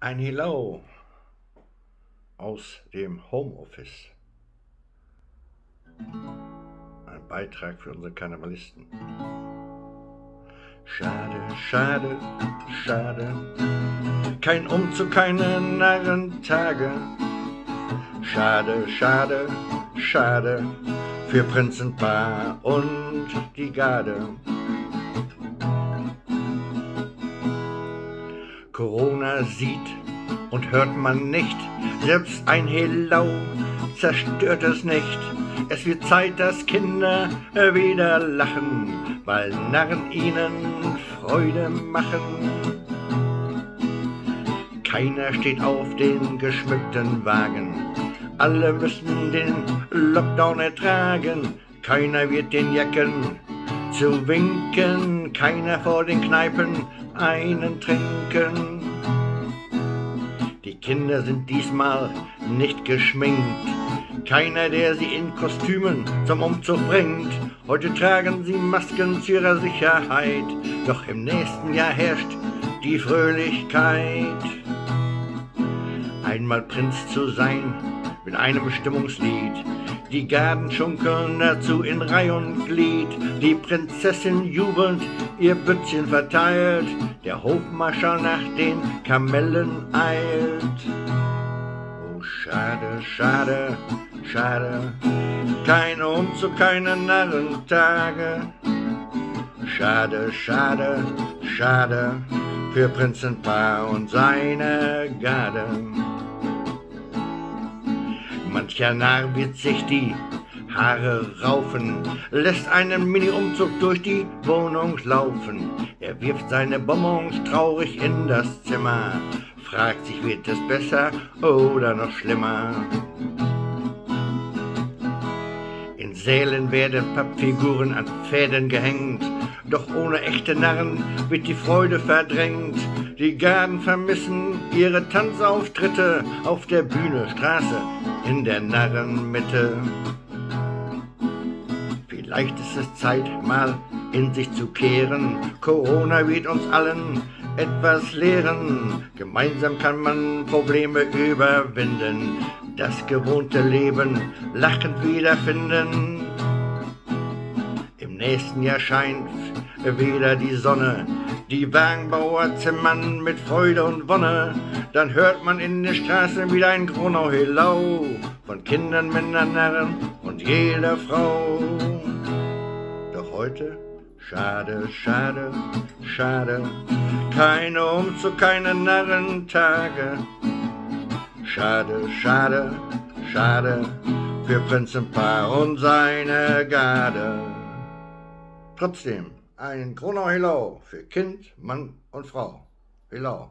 Ein Hello aus dem Homeoffice. Ein Beitrag für unsere Karnevalisten. Schade, schade, schade. Kein Umzug, keine Narrentage. Schade, schade, schade. Für Prinzenpaar und die Garde. Corona sieht und hört man nicht, selbst ein Hello zerstört es nicht. Es wird Zeit, dass Kinder wieder lachen, weil Narren ihnen Freude machen. Keiner steht auf den geschmückten Wagen, alle müssen den Lockdown ertragen. Keiner wird den Jacken zu winken, keiner vor den Kneipen einen trinken. Die Kinder sind diesmal nicht geschminkt, keiner, der sie in Kostümen zum Umzug bringt. Heute tragen sie Masken zu ihrer Sicherheit, doch im nächsten Jahr herrscht die Fröhlichkeit. Einmal Prinz zu sein mit einem Stimmungslied, die Garden schunkeln dazu in Reih und Glied, die Prinzessin jubelnd ihr Bützchen verteilt, der Hofmarschall nach den Kamellen eilt. Oh, schade, schade, schade, kein Umzug, keine Narrentage. Schade, schade, schade, für Prinzenpaar und seine Garde. Mancher Narr wird sich die Haare raufen, lässt einen Mini-Umzug durch die Wohnung laufen. Er wirft seine Bonbons traurig in das Zimmer, fragt sich, wird es besser oder noch schlimmer? In Sälen werden Pappfiguren an Fäden gehängt, doch ohne echte Narren wird die Freude verdrängt. Die Garden vermissen ihre Tanzauftritte auf der Bühne, Straße, in der Narrenmitte. Vielleicht ist es Zeit, mal in sich zu kehren. Corona wird uns allen etwas lehren. Gemeinsam kann man Probleme überwinden, das gewohnte Leben lachend wiederfinden. Nächsten Jahr scheint wieder die Sonne, die Wagenbauer zimmern mit Freude und Wonne. Dann hört man in den Straßen wieder ein Gronau Helau von Kindern, Männern, Narren und jeder Frau. Doch heute Schade, schade, schade, keine Umzug, keine Narrentage. Schade, schade, schade, für Prinzenpaar und seine Garde. Trotzdem, ein Kronau Hello für Kind, Mann und Frau. Hello.